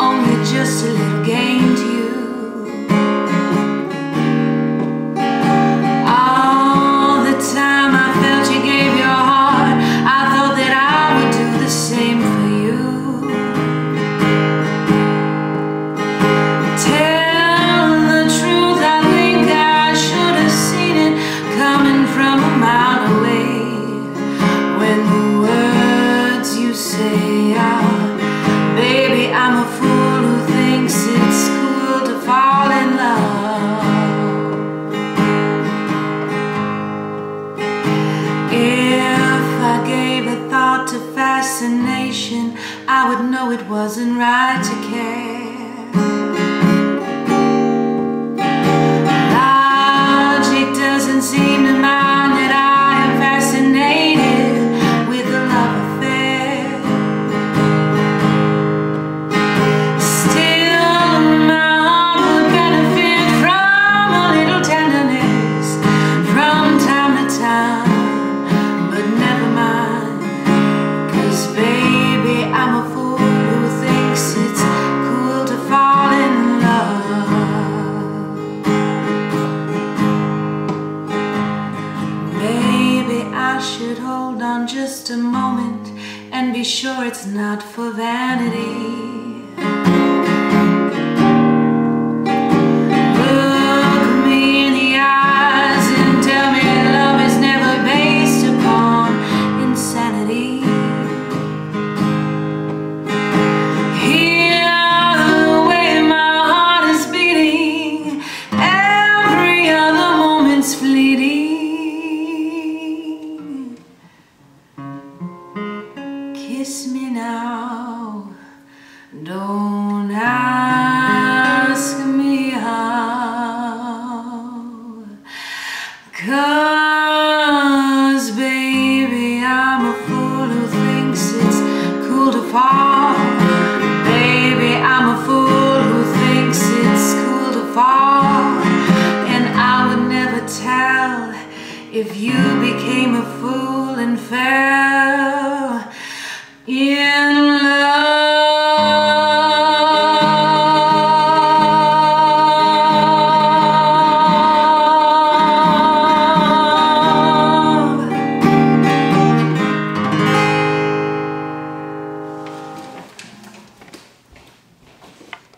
Only just a little game I would know it wasn't right to care. should hold on just a moment and be sure it's not for vanity. Now, don't ask me how. Cause, baby, I'm a fool who thinks it's cool to fall. Baby, I'm a fool who thinks it's cool to fall. And I would never tell if you became a fool and fell. Yeah.